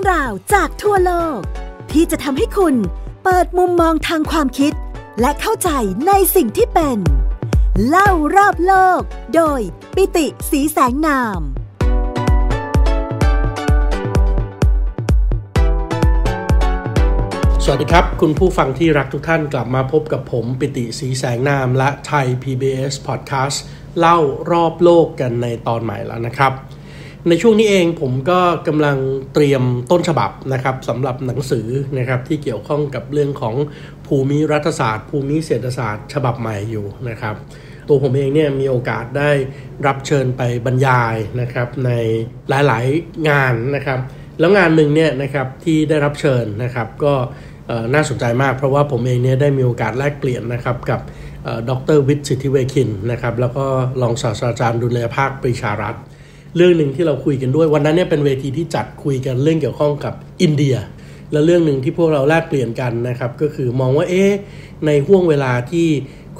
รื่องราวจากทั่วโลก ที่จะทำให้คุณเปิดมุมมองทางความคิด และเข้าใจในสิ่งที่เป็น เล่ารอบโลก โดยปิติสีแสงนาม สวัสดีครับ คุณผู้ฟังที่รักทุกท่านกลับมาพบกับผมปิติสีแสงนามและไทย PBS Podcast เล่ารอบโลกกันในตอนใหม่แล้วนะครับ ในช่วงนี้เองผมก็กำลังเตรียมต้นฉบับนะครับสำหรับหนังสือนะครับที่เกี่ยวข้องกับเรื่องของภูมิรัฐศาสตร์ ภูมิเศรษฐศาสตร์ ฉบับใหม่อยู่นะครับ ตัวผมเองเนี่ยมีโอกาสได้รับเชิญไปบรรยายนะครับในหลายๆงานนะครับ แล้วงานหนึ่งเนี่ยนะครับที่ได้รับเชิญนะครับก็น่าสนใจมากเพราะว่าผมเองเนี่ยได้มีโอกาสแลกเปลี่ยนนะครับกับดรวิทย์สิทธิเวคินนะครับแล้วก็รองศาสตราจารย์ดุลยภาคปรีชารัตน์ เรื่องหนึ่งที่เราคุยกันด้วย วันนั้นเนี่ยเป็นเวทีที่จัดคุยกันเรื่องเกี่ยวข้องกับอินเดีย และเรื่องหนึ่งที่พวกเราแลกเปลี่ยนกันนะครับก็คือมองว่าเอ๊ะในห่วงเวลาที่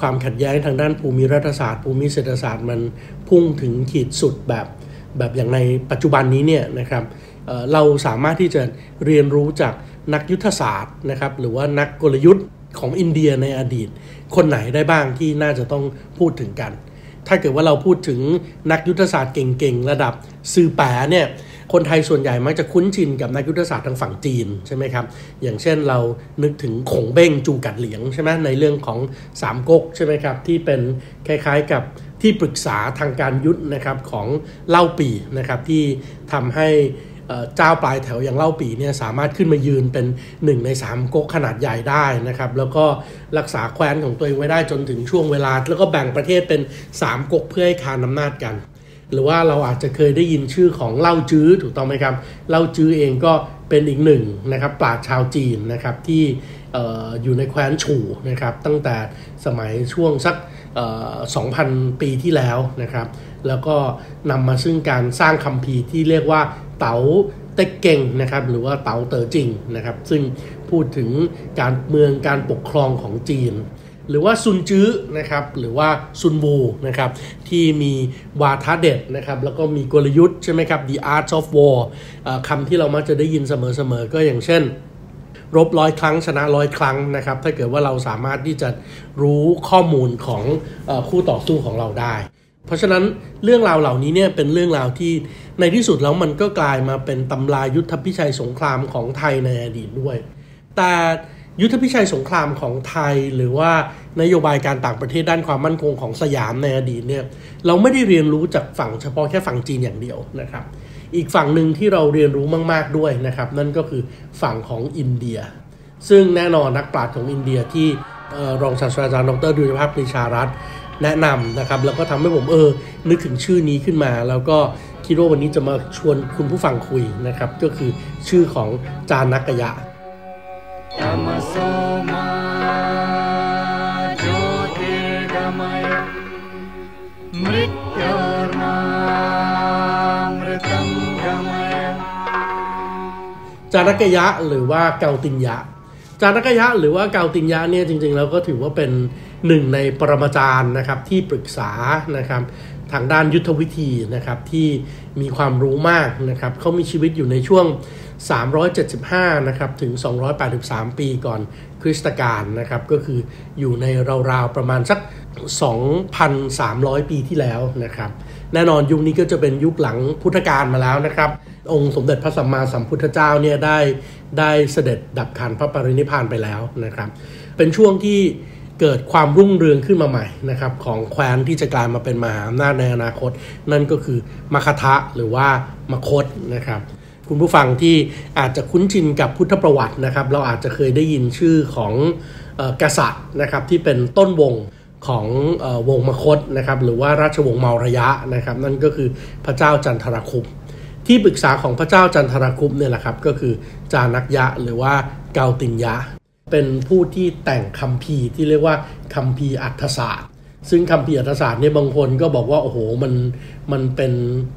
ความขัดแย้งทางด้านภูมิรัฐศาสตร์ภูมิเศรษฐศาสตร์มันพุ่งถึงขีดสุดแบบแบบอย่างในปัจจุบันนี้เนี่ยนะครับเเราสามารถที่จะเรียนรู้จากนักยุทธศาสตร์นะครับหรือว่านักกลยุทธ์ของอินเดียในอดีต คนไหนได้บ้างที่น่าจะต้องพูดถึงกัน ถ้าเกิดว่าเราพูดถึงนักยุทธศาสตร์เก่งๆ ระดับซือแปะเนี่ยคนไทยส่วนใหญ่มักจะคุ้นชินกับนักยุทธศาสตร์ทางฝั่งจีนใช่ไหมครับ อย่างเช่นเรานึกถึงขงเบ้งจูกัดเหลียงใช่ไหมในเรื่องของสามก๊กใช่ไหมครับที่เป็นคล้ายๆกับที่ปรึกษาทางการยุทธนะครับของเล่าปีนะครับที่ทำให้ เจ้าปลายแถวอย่างเล่าปีเนี่ยสามารถขึ้นมายืนเป็นหนึ่งในสามก๊กขนาดใหญ่ได้นะครับแล้วก็รักษาแคว้นของตัวเองไว้ได้จนถึงช่วงเวลา แล้วก็แบ่งประเทศเป็นสามก๊กเพื่อให้คานอำนาจกัน หรือว่าเราอาจจะเคยได้ยินชื่อของเล่าจื้อถูกต้องไหมครับเล่าจื้อเองก็เป็นอีกหนึ่งนะครับปราชญ์ชาวจีนนะครับที่อออยู่ในแคว้นฉู่นะครับตั้งแต่สมัยช่วงสักเอ่อ2,000 ปีที่แล้วนะครับ แล้วก็นำมาซึ่งการสร้างคัมภีร์ที่เรียกว่าเต๋าเต็กเก่งนะครับหรือว่าเต๋าเต๋อจริงนะครับ ซึ่งพูดถึงการเมืองการปกครองของจีน หรือว่าซุนจื้อนะครับหรือว่าซุนวูนะครับที่มีวาทะเด็ดนะครับแล้วก็มีกลยุทธ์ใช่ไหมครับ The Art of War คำที่เรามักจะได้ยินเสมอๆก็อย่างเช่นรบร้อยครั้งชนะร้อยครั้งนะครับ ถ้าเกิดว่าเราสามารถที่จะรู้ข้อมูลของอคู่ต่อสู้ของเราได้ เพราะฉะนั้นเรื่องราวเหล่านี้เนี่ยเป็นเรื่องราวที่ในที่สุดแล้วมันก็กลายมาเป็นตำรายุทธพิชัยสงครามของไทยในอดีตด้วย แต่ยุทธพิชัยสงครามของไทยหรือว่านโยบายการต่างประเทศด้านความมั่นคงของสยามในอดีตเนี่ยเราไม่ได้เรียนรู้จากฝั่งเฉพาะแค่ฝั่งจีนอย่างเดียวนะครับ อีกฝั่งหนึ่งที่เราเรียนรู้มาก ๆด้วยนะครับ นั่นก็คือฝั่งของอินเดีย ซึ่งแน่นอนนักปราชญ์ของอินเดียที่รองศาสตราจารย์ดรดุลยภาพปรีชารัตน์ แนะนำนะครับ แล้วก็ทำให้ผมเออ นึกถึงชื่อนี้ขึ้นมา แล้วก็คิดว่าวันนี้จะมาชวนคุณผู้ฟังคุยนะครับ ก็คือชื่อของจานักกยะจยามจานักกยะหรือว่าเกาตินยะ จานักยะหรือว่าเกาตินยะเนี่ยจริงๆ แล้วก็ถือว่าเป็นหนึ่งในปรมาจารย์นะครับที่ปรึกษานะครับทางด้านยุทธวิธีนะครับที่มีความรู้มากนะครับเขามีชีวิตอยู่ในช่วง 375 นะครับถึง 283 ปีก่อนคริสตกาลนะครับก็คืออยู่ในราวๆประมาณสัก 2,300 ปีที่แล้วนะครับ แน่นอนยุคนี้ก็จะเป็นยุคหลังพุทธกาลมาแล้วนะครับ องค์สมเด็จพระสัมมาสัมพุทธเจ้าเนี่ยได้ได้เสด็จดับขันพระปรินิพานไปแล้วนะครับ เป็นช่วงที่เกิดความรุ่งเรืองขึ้นมาใหม่นะครับของแคว้นที่จะกลายมาเป็นมหาอำนาจในอนาคต นั่นก็คือมคทะหรือว่ามคตนะครับคุณผู้ฟังที่อาจจะคุ้นชินกับพุทธประวัตินะครับ เราอาจจะเคยได้ยินชื่อของออกษัตริย์นะครับที่เป็นต้นวง ของอวงมคตนะครับหรือว่าราชวงศ์เมารยะนะครับ นั่นก็คือพระเจ้าจันทรคุปต์ที่ปรึกษาของพระเจ้าจันทรคุปต์เนี่ยแหละครับก็คือจาณักยะหรือว่าเกาฏิลยะ เป็นผู้ที่แต่งคัมภีร์ที่เรียกว่าคัมภีร์อรรถศาสตร์ ซึ่งคัมภีร์อรรถศาสตร์เนี่ยบางคนก็บอกว่าโอ้โหมันมันเป็น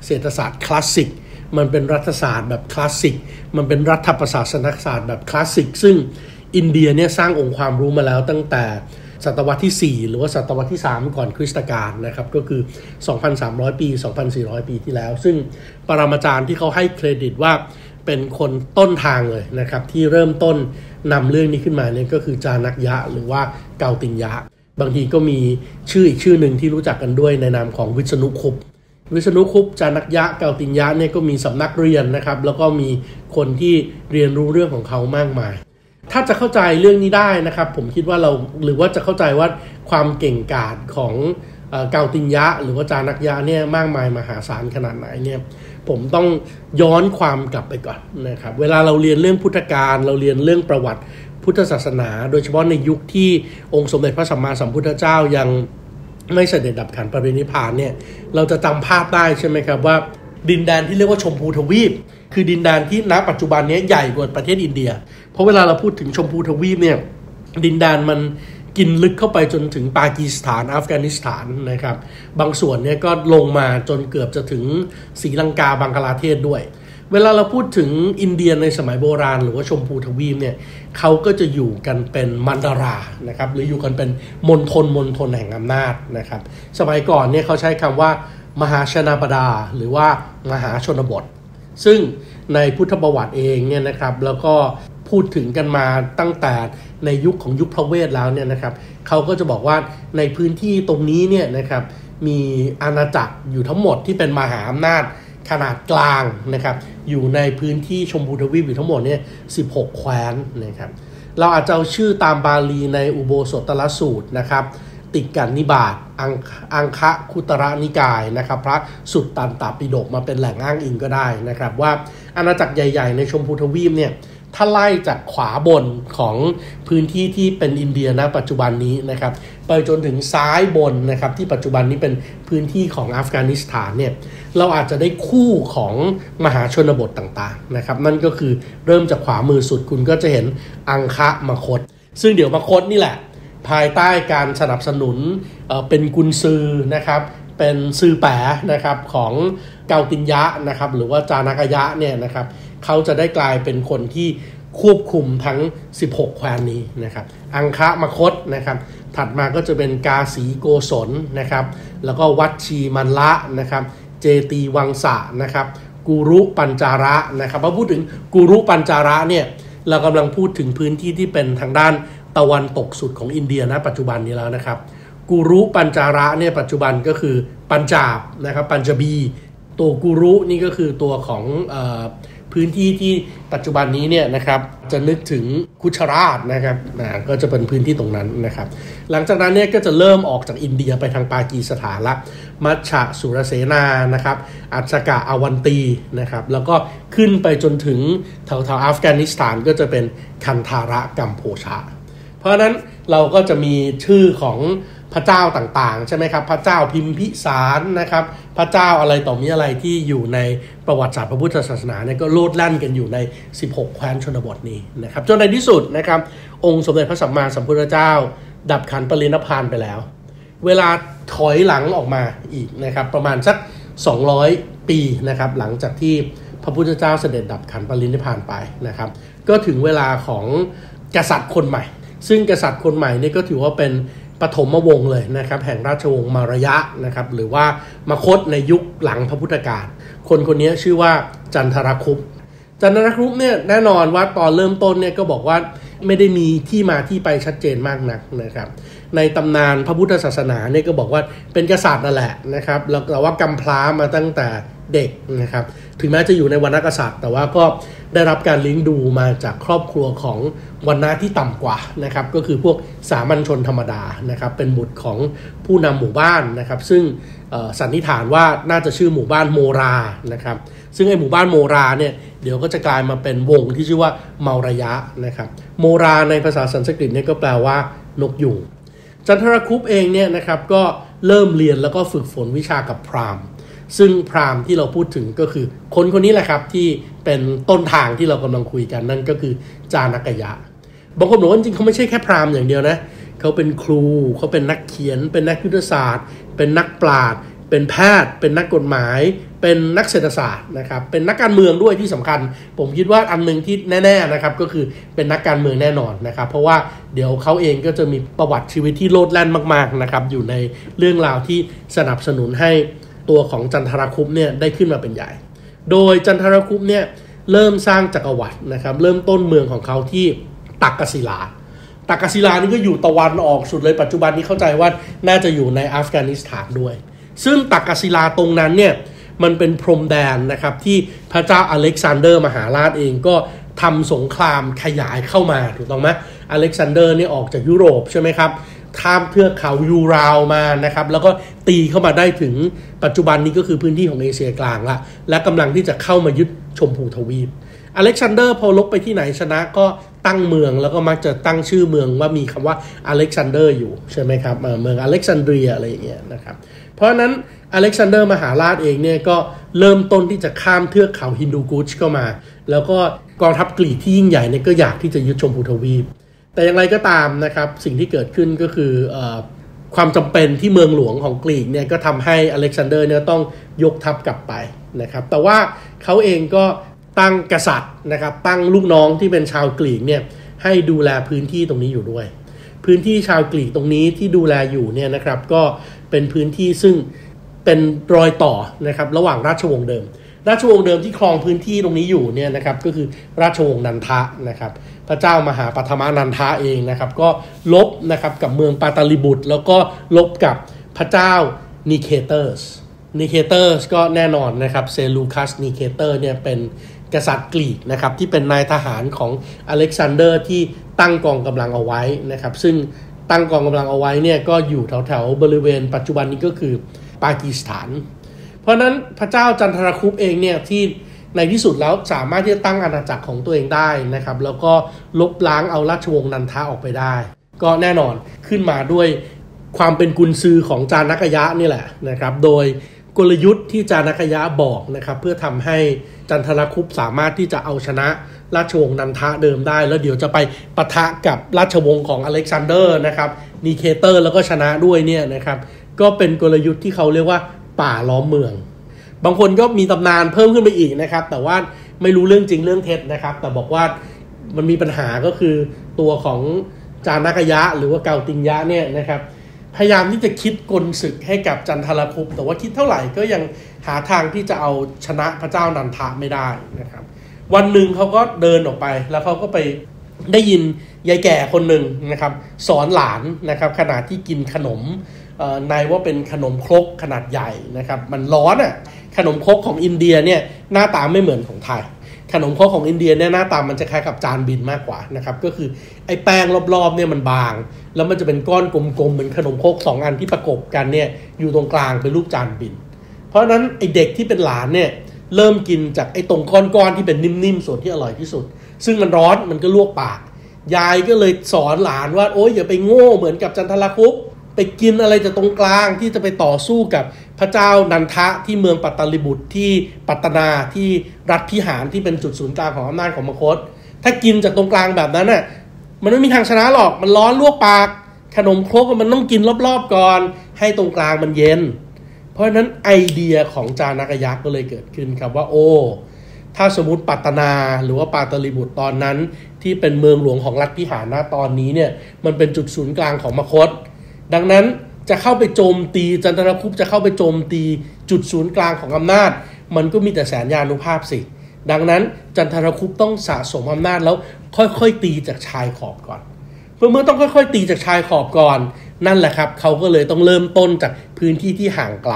เศรษฐศาสตร์คลาสสิกมันเป็นรัฐศาสตร์แบบคลาสสิก มันเป็นรัฐประศาสนศาสตร์แบบคลาสสิก ซึ่งอินเดียเนี่ยสร้างองค์ความรู้มาแล้วตั้งแต่ ศตวรรษที่ 4 หรือว่าศตวรรษที่ 3 ก่อนคริสตกาลนะครับก็คือ 2,300 ปี 2,400 ปีที่แล้ว ซึ่งปรมาจารย์ที่เขาให้เครดิตว่าเป็นคนต้นทางเลยนะครับ ที่เริ่มต้นนำเรื่องนี้ขึ้นมาเนี่ยก็คือจานักยะหรือว่าเกาติงยะ บางทีก็มีชื่ออีกชื่อหนึ่งที่รู้จักกันด้วยในนามของวิษณุคุปวิษณุคุปจานักยะเกาติงยะเนี่ยก็มีสำนักเรียนนะครับ แล้วก็มีคนที่เรียนรู้เรื่องของเขามากมาย ถ้าจะเข้าใจเรื่องนี้ได้นะครับ ผมคิดว่าเราหรือว่าจะเข้าใจว่าความเก่งกาจของเกาติงยะ หรือว่าจานักยะเนี่ยมากมายมหาศาลขนาดไหนเนี่ยผมต้องย้อนความกลับไปก่อนนะครับเวลาเราเรียนเรื่องพุทธการเราเรียนเรื่องประวัติพุทธศาสนา โดยเฉพาะในยุคที่องค์สมเด็จพระสัมมาสัมพุทธเจ้ายังไม่เสด็จดับขันปรินิพานเนี่ยเราจะจำภาพได้ใช่ไหมครับว่า ดินแดนที่เรียกว่าชมพูทวีป คือดินแดนที่ณปัจจุบันนี้ใหญ่กว่าประเทศอินเดีย เพราะเวลาเราพูดถึงชมพูทวีปเนี่ยดินแดนมันกินลึกเข้าไปจนถึงปากีสถานอัฟกานิสถานนะครับ บางส่วนเนี่ยก็ลงมาจนเกือบจะถึงศรีลังกาบังกลาเทศด้วย เวลาเราพูดถึงอินเดียในสมัยโบราณ หรือว่าชมพูทวีปเนี่ยเขาก็จะอยู่กันเป็นมันดารานะครับหรืออยู่กันเป็นมณฑลมณฑลแห่งอำนาจนะครับ สมัยก่อนเนี่ยเขาใช้คำว่า มหาชนาบดาหรือว่ามหาชนบท ซึ่งในพุทธประวัติเองเนี่ยนะครับแล้วก็พูดถึงกันมาตั้งแต่ในยุคของยุคพระเวทแล้วเนี่ยนะครับเขาก็จะบอกว่าในพื้นที่ตรงนี้เนี่ยนะครับมีอาณาจักรอยู่ทั้งหมดที่เป็นมหาอำนาจขนาดกลางนะครับอยู่ในพื้นที่ชมพูทวีปอยู่ทั้งหมดเนี่ย16 แคว้นนะครับเราอาจจะเอาชื่อตามบาลีในอุโบสถตลสูตรนะครับ ติดกันนิบาตอังอังคะคุตระนิกายนะครับ พระสุดตันตปิฎกมาเป็นแหล่งอ้างอิงก็ได้นะครับ ว่าอาณาจักรใหญ่ๆ ในชมพูทวีปเนี่ยถ้าไล่จากขวาบนของพื้นที่ที่เป็นอินเดียนะปัจจุบันนี้นะครับ ไปจนถึงซ้ายบนนะครับ ที่ปัจจุบันนี้เป็นพื้นที่ของอัฟกานิสถานเนี่ยเราอาจจะได้คู่ของมหาชนบทต่างๆนะครับ นั่นก็คือเริ่มจากขวามือสุดคุณก็จะเห็นอังคะมคต ซึ่งเดี๋ยวมคตนี่แหละ ภายใต้การสนับสนุนเป็นกุนซือนะครับเป็นซือแปะนะครับของเกาตินยะนะครับหรือว่าจานากยะเนี่ยนะครับเขาจะได้กลายเป็นคนที่ควบคุมทั้ง 16 แคว้นนี้นะครับอังคะมคตนะครับถัดมาก็จะเป็นกาสีโกศลนะครับแล้วก็วัดชีมันละนะครับเจตีวังสะนะครับกุรุปัญจาระนะครับพอพูดถึงกุรุปัญจาระเนี่ยเรากำลังพูดถึงพื้นที่ที่เป็นทางด้าน ตะวันตกสุดของอินเดียนะปัจจุบันนี้แล้วนะครับกุรุปัญจาระเนี่ยปัจจุบันก็คือปัญจาบนะครับปัญจบี ตัวกุรุนี่ก็คือตัวของอพื้นที่ที่ปัจจุบันนี้เนี่ยนะครับจะนึกถึงคุชราชนะครับนะก็จะเป็นพื้นที่ตรงนั้นนะครับ หลังจากนั้นเนี่ยก็จะเริ่มออกจากอินเดียไปทางปากีสถานละมัชชะสุรเสนานะครับอัจกะอวันตีนะครับแล้วก็ขึ้นไปจนถึงแถวๆอัฟกานิสถานก็จะเป็นคันธาระกัมโพชา เพราะนั้นเราก็จะมีชื่อของพระเจ้าต่างๆ ใช่ไหมครับ พระเจ้าพิมพิสารนะครับ พระเจ้าอะไรต่อมีอะไรที่อยู่ในประวัติศาสตร์พระพุทธศาสนาเนี่ยก็โลดแล่นกันอยู่ใน 16 แคว้นชนบทนี้นะครับ จนในที่สุดนะครับ องค์สมเด็จพระสัมมาสัมพุทธเจ้า ดับขันปรินพานไปแล้ว เวลาถอยหลังออกมาอีกนะครับ ประมาณสัก 200 ปีนะครับ หลังจากที่พระพุทธเจ้าเสด็จดับขันปรินิพานไปนะครับ ก็ถึงเวลาของกษัตริย์คนใหม่ ซึ่งกษัตริย์คนใหม่นี่ก็ถือว่าเป็นปฐมวงศ์เลยนะครับแห่งราชวงศ์มารยะนะครับหรือว่ามาคตในยุคหลังพระพุทธกาลคนคนนี้ชื่อว่าจันทรคุปจันทรคุปเนี่ยแน่นอนว่าตอนเริ่มต้นเนี่ยก็บอกว่าไม่ได้มีที่มาที่ไปชัดเจนมากนักนะครับ ในตำนานพระพุทธศาสนาเนี่ยก็บอกว่าเป็นกษัตริย์นั่นแหละนะครับแล้วแต่ว่ากำพร้ามาตั้งแต่เด็กนะครับถึงแม้จะอยู่ในวรรณกษัตริย์ แต่ว่าก็ได้รับการเลี้ยงดูมาจากครอบครัวของวรรณะที่ต่ำกว่านะครับก็คือพวกสามัญชนธรรมดานะครับเป็นบุตรของผู้นำหมู่บ้านนะครับซึ่งสันนิษฐานว่าน่าจะชื่อหมู่บ้านโมรานะครับซึ่งไอหมู่บ้านโมราเนี่ยเดี๋ยวก็จะกลายมาเป็นวงที่ชื่อว่าเมาระยะนะครับโมราในภาษาสันสกฤตเนี่ยก็แปลว่านกยุง จันทรคุปเองเนี่ยนะครับก็เริ่มเรียนแล้วก็ฝึกฝนวิชากับพราหมณ์ ซึ่งพราหมณ์ที่เราพูดถึงก็คือคนคนนี้แหละครับที่เป็นต้นทางที่เรากำลังคุยกันนั่นก็คือจานักยะบางคนบอกว่าจริงเขาไม่ใช่แค่พราหมณ์อย่างเดียวนะเขาเป็นครูเขาเป็นนักเขียน เป็นนักยุทธศาสตร์ เป็นนักปราชญ์ เป็นแพทย์ เป็นนักกฎหมาย เป็นนักเศรษฐศาสตร์นะครับ เป็นนักการเมืองด้วยที่สำคัญ ผมคิดว่าอันหนึ่งที่แน่ๆนะครับก็คือเป็นนักการเมืองแน่นอนนะครับ เพราะว่าเดี๋ยวเขาเองก็จะมีประวัติชีวิตที่โลดแล่นมาก ๆนะครับ อยู่ในเรื่องราวที่สนับสนุนให้ตัวของจันทรคุปเนี่ยได้ขึ้นมาเป็นใหญ่ โดยจันทรคุปเนี่ยเริ่มสร้างจักรวรรดินะครับ เริ่มต้นเมืองของเขาที่ตักกศิลาตักกศิลานี่ก็อยู่ตะวันออกสุดเลยปัจจุบันนี้เข้าใจว่าน่าจะอยู่ในอัฟกานิสถานด้วย ซึ่งตักศิลาตรงนั้นเนี่ยมันเป็นพรมแดนนะครับที่พระเจ้าอเล็กซานเดอร์มหาราชเองก็ทำสงครามขยายเข้ามาถูกต้องไหมอเล็กซานเดอร์นี่ออกจากยุโรปใช่ไหมครับข้ามเทือกเขายูราลมานะครับแล้วก็ตีเข้ามาได้ถึงปัจจุบันนี้ก็คือพื้นที่ของเอเชียกลางละและกำลังที่จะเข้ามายึดชมพูทวีปอเล็กซานเดอร์พอรบไปที่ไหนชนะก็ตั้งเมืองแล้วก็มักจะตั้งชื่อเมืองว่ามีคำว่าอเล็กซานเดอร์อยู่ใช่ไหมครับเอ่อเมืองอเล็กซานเดรียอะไรอย่างเงี้ยนะครับ เพราะนั้นอเล็กซานเดอร์มหาราชเองเนี่ยก็เริ่มต้นที่จะข้ามเทือกเขาฮินดูกุชเข้ามา แล้วก็กองทัพกรีกที่ยิ่งใหญ่เนี่ยก็อยากที่จะยึดชมพูทวีป แต่อย่างไรก็ตามนะครับสิ่งที่เกิดขึ้นก็คืออความจำเป็นที่เมืองหลวงของกรีกเนี่ยก็ทำให้อเล็กซานเดอร์เนี่ยต้องยกทัพกลับไปนะครับแต่ว่าเขาเองก็ตั้งกษัตริย์นะครับตั้งลูกน้องที่เป็นชาวกรีกเนี่ยให้ดูแลพื้นที่ตรงนี้อยู่ด้วย พื้นที่ชาวกรีกตรงนี้ที่ดูแลอยู่เนี่ยนะครับก็ เป็นพื้นที่ซึ่งเป็นรอยต่อนะครับระหว่างราชวงศ์เดิม ราชวงศ์เดิมที่ครองพื้นที่ตรงนี้อยู่เนี่ยนะครับก็คือราชวงศ์นันทะนะครับพระเจ้ามหาปัทมนันทะเองนะครับก็ลบนะครับกับเมืองปาตาลิบุตร แล้วก็ลบกับพระเจ้านิเคเตอร์สนิเคเตอร์สก็แน่นอนนะครับเซลูคัสนิเคเตอร์เนี่ยเป็นกษัตริย์กรีกนะครับที่เป็นนายทหารของอเล็กซานเดอร์ที่ตั้งกองกำลังเอาไว้นะครับซึ่ง ตั้งกองกำลังเอาไว้เนี่ยก็อยู่แถวๆบริเวณปัจจุบันนี้ก็คือปากีสถาน เพราะฉะนั้นพระเจ้าจันทรคุปเองเนี่ยที่ในที่สุดแล้วสามารถที่จะตั้งอาณาจักรของตัวเองได้นะครับ แล้วก็ลบล้างเอาราชวงศ์นันทาออกไปได้ ก็แน่นอนขึ้นมาด้วยความเป็นกุนซือของจานักยะนี่แหละนะครับ โดยกลยุทธ์ที่จาณักยะบอกนะครับ เพื่อทำให้จันทรคุปสามารถที่จะเอาชนะ ราชวงศ์นันทะเดิมได้ แล้วเดี๋ยวจะไปปะทะกับราชวงศ์ของอเล็กซานเดอร์นะครับนีเคเตอร์แล้วก็ชนะด้วยเนี่ยนะครับก็เป็นกลยุทธ์ที่เขาเรียกว่าป่าล้อมเมือง บางคนก็มีตำนานเพิ่มขึ้นไปอีกนะครับ แต่ว่าไม่รู้เรื่องจริงเรื่องเท็จนะครับ แต่บอกว่ามันมีปัญหาก็คือตัวของจาณักยะหรือว่าเกาติลยะเนี่ยนะครับพยายามที่จะคิดกลศึกให้กับจันทรคุปแต่ว่าคิดเท่าไหร่ก็ยังหาทางที่จะเอาชนะพระเจ้านันทะไม่ได้นะครับ วันหนึ่งเขาก็เดินออกไป แล้วเขาก็ไปได้ยินยายแก่คนหนึ่งนะครับ สอนหลานนะครับ ขณะที่กินขนมนายว่าเป็นขนมครกขนาดใหญ่นะครับ มันร้อนอะ่ะขนมครกของอินเดียเนี่ยหน้าตาไม่เหมือนของไทย ขนมครกของอินเดียเนี่ยหน้าตามันจะคล้ายกับจานบินมากกว่านะครับก็คือไอ้แป้งรอบๆเนี่ยมันบาง แล้วมันจะเป็นก้อนกลมๆเหมือนขนมครกสองอันที่ประกบกันเนี่ยอยู่ตรงกลางเป็นรูปจานบิน เพราะฉะนั้นไอ้เด็กที่เป็นหลานเนี่ย เริ่มกินจากไอ้ตรงก้อนๆที่เป็นนิ่มๆส่วนที่อร่อยที่สุด ซึ่งมันร้อนมันก็ลวกปาก ยายก็เลยสอนหลานว่าโอ๊ยอย่าไปโง่เหมือนกับจันทรคุปไปกินอะไรจากตรงกลางที่จะไปต่อสู้กับพระเจ้านันทะที่เมืองปัตตาลิบุตรที่ปัตตนาที่รัฐพิหารที่เป็นจุดศูนย์กลางของอำนาจของมคต ถ้ากินจากตรงกลางแบบนั้นน่ะมันไม่มีทางชนะหรอกมันร้อนลวกปาก ขนมครกมันต้องกินรอบๆก่อน ให้ตรงกลางมันเย็น เพราะฉะนั้นไอเดียของจานักยักษ์ก็เลยเกิดขึ้นครับว่าโอ้ ถ้าสมมติปัตนาหรือว่าปาตลิบุตรตอนนั้น ที่เป็นเมืองหลวงของรัฐพิหารณตอนนี้เนี่ยมันเป็นจุดศูนย์กลางของมคต ดังนั้นจะเข้าไปโจมตีจันทรคุปจะเข้าไปโจมตีจุดศูนย์กลางของอำนาจ มันก็มีแต่แสนยานุภาพสิ ดังนั้นจันทรคุปต้องสะสมอำนาจแล้วค่อยๆตีจากชายขอบก่อน เพื่อเมื่อต้องค่อยๆ ตีจากชายขอบก่อน นั่นแหละครับ เขาก็เลยต้องเริ่มต้นจากพื้นที่ที่ห่างไกล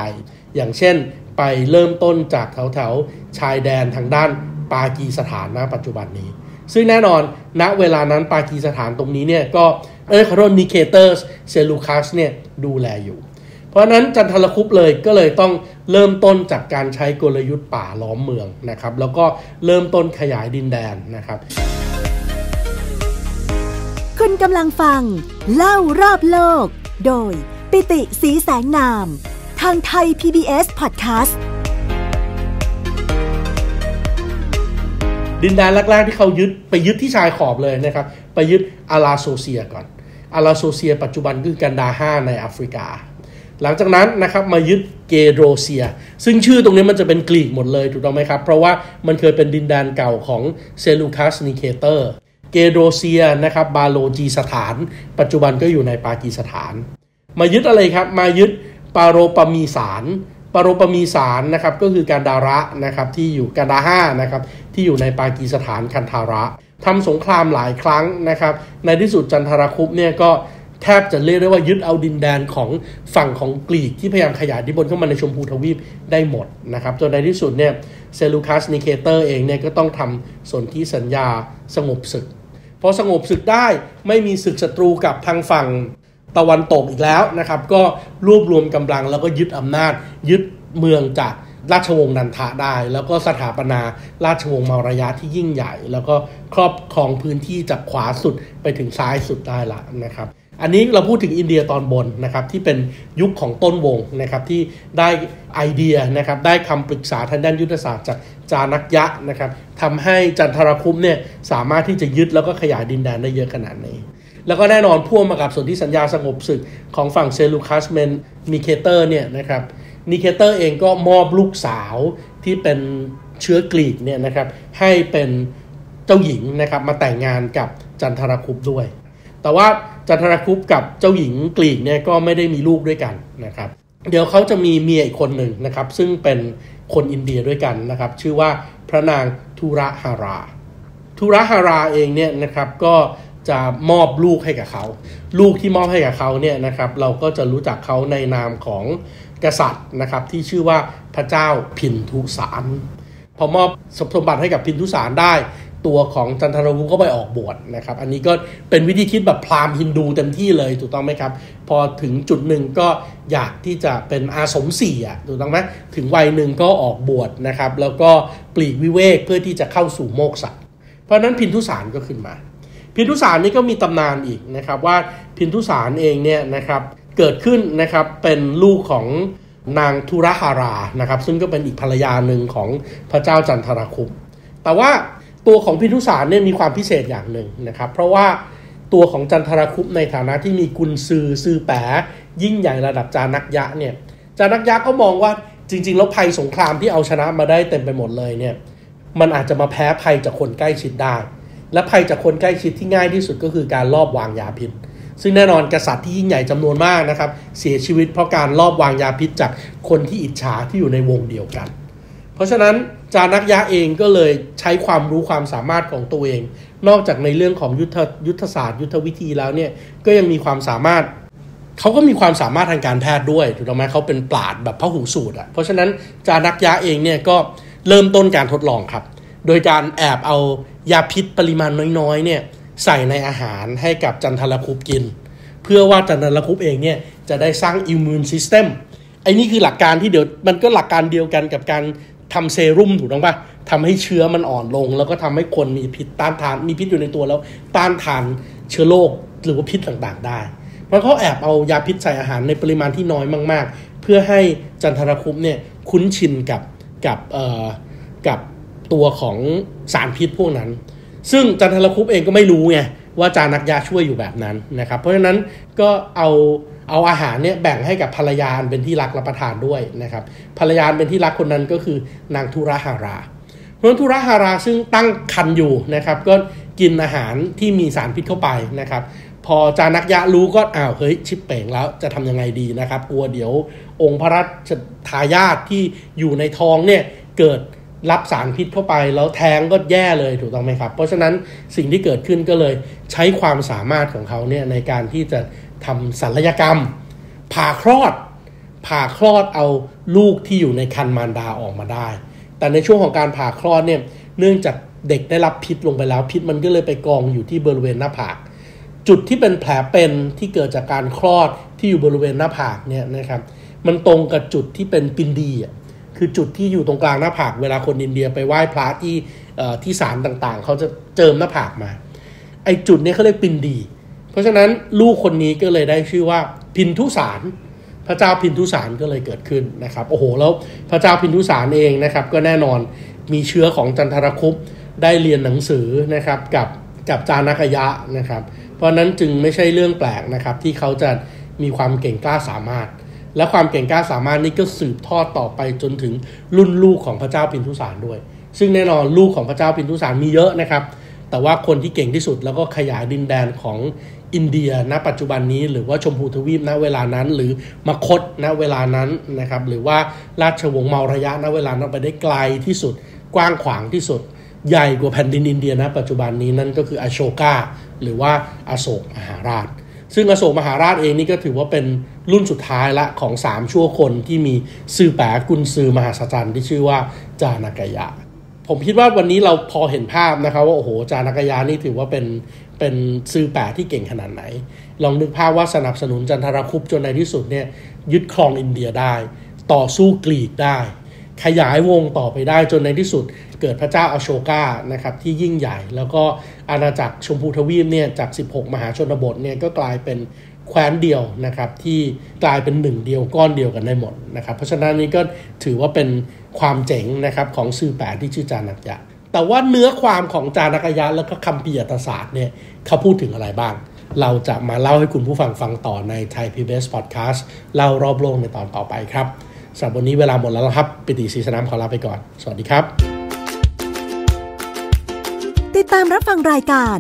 อย่างเช่น ไปเริ่มต้นจากแถวๆชายแดนทางด้านปากีสถานณปัจจุบันนี้ ซึ่งแน่นอนณเวลานั้นปากีสถานตรงนี้เนี่ยก็เออขอโทษนิเคเตอร์เซลูคัสเนี่ยดูแลอยู่ เพราะนั้นจันทรคุปเลยก็เลยต้องเริ่มต้นจากการใช้กลยุทธ์ป่าล้อมเมืองนะครับ แล้วก็เริ่มต้นขยายดินแดนนะครับ คุณกำลังฟัง เล่ารอบโลก โดย ปิติสีแสงนาม ทางไทย PBS Podcast ดินแดนแรก ๆ ที่เขายึดไปยึดที่ชายขอบเลยนะครับ ไปยึดอาราโซเซียก่อน อาราโซเซีย ปัจจุบันคือกันดาห้าในแอฟริกา หลังจากนั้นนะครับมายึดเกโรเซีย ซึ่งชื่อตรงนี้มันจะเป็นกรีกหมดเลยถูกต้องไหมครับ เพราะว่ามันเคยเป็นดินแดนเก่าของเซลูคัสนิเคเตอร์ เกโรเซียนะครับบาโลจีสถาน ปัจจุบันก็อยู่ในปากีสถาน มายึดอะไรครับ มายึดปาโรปมีสารปรปมีสารนะครับก็คือการดาระนะครับที่อยู่การดาห้านะครับที่อยู่ในปากีสถานคันธาระทำสงครามหลายครั้งนะครับ ในที่สุดจันทรคุปเนี่ยก็แทบจะเรียกได้ว่ายึดเอาดินแดนของฝั่งของกรีกที่พยายามขยายอิทธิพลเข้ามาในชมพูทวีปได้หมดนะครับจนในที่สุดเนี่ยเซลูคัสนิเคเตอร์เองเนี่ยก็ต้องทำสนธิสัญญาสงบศึก พอสงบศึกได้ไม่มีศึกศัตรูกับทางฝั่งตะวันตกอีกแล้วนะครับ ก็รวบรวมกำลังแล้วก็ยึดอำนาจ ยึดเมืองจากราชวงศ์นันทะได้ แล้วก็สถาปนาราชวงศ์มารยาที่ยิ่งใหญ่ แล้วก็ครอบครองพื้นที่จากขวาสุดไปถึงซ้ายสุดได้ละนะครับ อันนี้เราพูดถึงอินเดียตอนบนนะครับที่เป็นยุคของต้นวงนะครับที่ได้ไอเดียนะครับได้คำปรึกษาทางด้านยุทธศาสตร์จากจานักยะนะครับทำให้จันทรคุมเนี่ยสามารถที่จะยึดแล้วก็ขยายดินแดนได้เยอะขนาดนี้แล้วก็แน่นอนพ่วงมากับส่วนที่สัญญาสงบศึกของฝั่งเซลูคัสเมนนิเคเตอร์เนี่ยนะครับนิเคเตอร์เองก็มอบลูกสาวที่เป็นเชื้อกรีกเนี่ยนะครับให้เป็นเจ้าหญิงนะครับมาแต่งงานกับจันทรคุปด้วย แต่ว่าจันทรคุปกับเจ้าหญิงกรีกเนี่ยก็ไม่ได้มีลูกด้วยกันนะครับเดี๋ยวเขาจะมีเมียอีกคนหนึ่งนะครับ ซึ่งเป็นคนอินเดียด้วยกันนะครับ ชื่อว่าพระนางทุระฮาราทุระฮาราเองเนี่ยนะครับก็จะมอบลูกให้กับเขา ลูกที่มอบให้กับเขาเนี่ยนะครับ เราก็จะรู้จักเขาในนามของกษัตริย์นะครับ ที่ชื่อว่าพระเจ้าพินทุสารพอมอบสมบัติให้กับพินทุสารได้ ตัวของจันทรวุก็ไปออกบวชนะครับ อันนี้ก็เป็นวิธีคิดแบบพราหมณ์ฮินดูเต็มที่เลยถูกต้องไหมครับ พอถึงจุดหนึ่งก็อยากที่จะเป็นอาสมสี่อะถูกต้องไหมถึงวัยหนึ่งก็ออกบวชนะครับ แล้วก็ปลีกวิเวกเพื่อที่จะเข้าสู่โมกษะเพราะนั้นพินทุสารก็ขึ้นมา พินทุสารนี่ก็มีตำนานอีกนะครับว่าพินทุสารเองเนี่ยนะครับเกิดขึ้นนะครับเป็นลูกของนางทุรหารานะครับ ซึ่งก็เป็นอีกภรรยาหนึ่งของพระเจ้าจันทรคุปแต่ว่า ตัวของพิทุสารเนี่ยมีความพิเศษอย่างหนึ่งนะครับ เพราะว่าตัวของจันทรคุปในฐานะที่มีกุนซือซือแปะยิ่งใหญ่ระดับจานักยะเนี่ยจานักยะก็มองว่าจริง ๆ แล้วภัยสงครามที่เอาชนะมาได้เต็มไปหมดเลยเนี่ยมันอาจจะมาแพ้ภัยจากคนใกล้ชิดได้ และภัยจากคนใกล้ชิดที่ง่ายที่สุดก็คือการลอบวางยาพิษ ซึ่งแน่นอนกษัตริย์ที่ยิ่งใหญ่จำนวนมากนะครับ เสียชีวิตเพราะการลอบวางยาพิษจากคนที่อิจฉาที่อยู่ในวงเดียวกัน เพราะฉะนั้นจานักยะเองก็เลยใช้ความรู้ความสามารถของตัวเอง นอกจากในเรื่องของยุทธยุทธศาสตร์ยุทธวิธีแล้วเนี่ยก็ยังมีความสามารถเขาก็มีความสามารถทางการแพทย์ด้วยถูกต้องไหมเขาเป็นปราดแบบพหูสูตรอะเพราะฉะนั้นจานักยะเองเนี่ยก็เริ่มต้นการทดลองครับ โดยการแอบเอายาพิษปริมาณน้อยๆเนี่ยใส่ในอาหารให้กับจันทรคุปกิน เพื่อว่าจันทรคุปเองเนี่ยจะได้สร้างอิมมูนซิสเต็มไอ้นี่คือหลักการที่เดี๋ยวมันก็หลักการเดียวกันกับการ ทำเซรุ่มถูกต้องปะทำให้เชื้อมันอ่อนลง แล้วก็ทำให้คนมีพิษต้านทานมีพิษอยู่ในตัวแล้วต้านทานเชื้อโรคหรือว่าพิษต่างๆ ได้มันเขาแอบเอายาพิษใส่อาหารในปริมาณที่น้อยมาก ๆ เพื่อให้จันทรคุปเนี่ยคุ้นชินกับกับเอ่อกับตัวของสารพิษพวกนั้น ซึ่งจันทรคุปเองก็ไม่รู้ไงว่าจานักยาช่วยอยู่แบบนั้นนะครับ เพราะฉะนั้นก็เอา เอาอาหารเนี่ยแบ่งให้กับภรรยาเป็นที่รักรับประทานด้วยนะครับภรรยาเป็นที่รักคนนั้นก็คือนางทุระหาราเพราะทุระหาราซึ่งตั้งคันอยู่นะครับก็กินอาหารที่มีสารพิษเข้าไปนะครับพอจานักยะรู้ก็อ้าวเฮ้ยชิปเป่งแล้วจะทำยังไงดีนะครับกลัวเดี๋ยวองค์พระราชทายาทที่อยู่ในท้องเนี่ยเกิดรับสารพิษเข้าไปแล้วแท้งก็แย่เลยถูกต้องไหมครับ เพราะฉะนั้นสิ่งที่เกิดขึ้นก็เลยใช้ความสามารถของเขาเนี่ยในการที่จะ ทำศัลยกรรม ผ่าคลอด ผ่าคลอดเอาลูกที่อยู่ในคันมารดาออกมาได้ แต่ในช่วงของการผ่าคลอดเนี่ยเนื่องจากเด็กได้รับพิษลงไปแล้ว พิษมันก็เลยไปกองอยู่ที่บริเวณหน้าผาก จุดที่เป็นแผลเป็นที่เกิดจากการคลอดที่อยู่บริเวณหน้าผากเนี่ยนะครับมันตรงกับจุดที่เป็นปินดีอะคือจุดที่อยู่ตรงกลางหน้าผากเวลาคนอินเดียไปไหว้พระที่ที่ศาลต่างๆ เขาจะเจิมหน้าผากมา ไอจุดนี้เขาเรียกปินดี ราะฉะนั้นลูกคนนี้ก็เลยได้ชื่อว่าพินทุสาร พระเจ้าพินทุสารก็เลยเกิดขึ้นนะครับโอ้โหแล้วพระเจ้าพินทุสารเองนะครับ ก็แน่นอนมีเชื้อของจันทรคุปได้เรียนหนังสือนะครับกับกับจานักยะนะครับ เพราะนั้นจึงไม่ใช่เรื่องแปลกนะครับ ที่เขาจะมีความเก่งกล้าสามารถ และความเก่งกล้าสามารถนี้ก็สืบทอดต่อไปจนถึงรุ่นลูกของพระเจ้าพินทุสารด้วย ซึ่งแน่นอนลูกของพระเจ้าพินทุสารมีเยอะนะครับ แต่ว่าคนที่เก่งที่สุดแล้วก็ขยายดินแดนของ อินเดียณปัจจุบันนี้ หรือว่าชมพูทวีปณเวลานั้น หรือมคตณเวลานั้นนะครับหรือว่าราชวงศ์เมาระยะณเวลานั้นไปได้ไกลที่สุด กว้างขวางที่สุด ใหญ่กว่าแผ่นดินอินเดียณปัจจุบันนี้นั่นก็คืออโชกาหรือว่าอโศกมหาราช ซึ่งอโศกมหาราชเองนี่ก็ถือว่าเป็นรุ่นสุดท้ายละของ 3 ชั่วคนที่มีซื่อแปะกุนซือมหาศจรรย์ที่ชื่อว่าจานากายะ ผมคิดว่าวันนี้เราพอเห็นภาพนะครับว่าโอ้โหจานากยะนี่ถือว่าเป็นเป็นซือแปะที่เก่งขนาดไหน ลองนึกภาพว่าสนับสนุนจันทรคุปจนในที่สุดเนี่ยยึดครองอินเดียได้ ต่อสู้กรีกได้ ขยายวงต่อไปได้จนในที่สุด เกิดพระเจ้าอโชกานะครับที่ยิ่งใหญ่ แล้วก็อาณาจักรชมพูทวีปเนี่ยจาก 16 มหาชนบทเนี่ยก็กลายเป็น แคว้นเดียวนะครับที่กลายเป็นหนึ่งเดียวก้อนเดียวกันได้หมดนะครับเพราะฉะนั้นนี้ก็ถือว่าเป็นความเจ๋งนะครับของสื่อแปดที่ชื่อจานักยะ แต่ว่าเนื้อความของจานักยะแล้วก็คำปิยตศาสตร์เนี่ยเขาพูดถึงอะไรบ้าง เราจะมาเล่าให้คุณผู้ฟังฟังต่อใน Thai PBS Podcast เล่ารอบโลกในตอนต่อไปครับสำหรับวันนี้เวลาหมดแล้วครับ ปิติศรีสนามขอลาไปก่อน สวัสดีครับ ติดตามรับฟังรายการ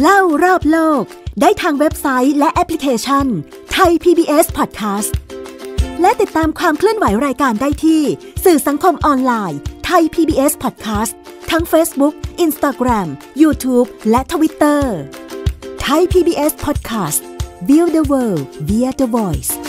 เล่ารอบโลก ได้ทางเว็บไซต์และแอปพลิเคชันไทย PBS Podcast และติดตามความเคลื่อนไหวรายการได้ที่ สื่อสังคมออนไลน์ Thai PBS Podcast ทั้ง Facebook, Instagram, YouTube และ Twitter Thai PBS Podcast Build the world via the voice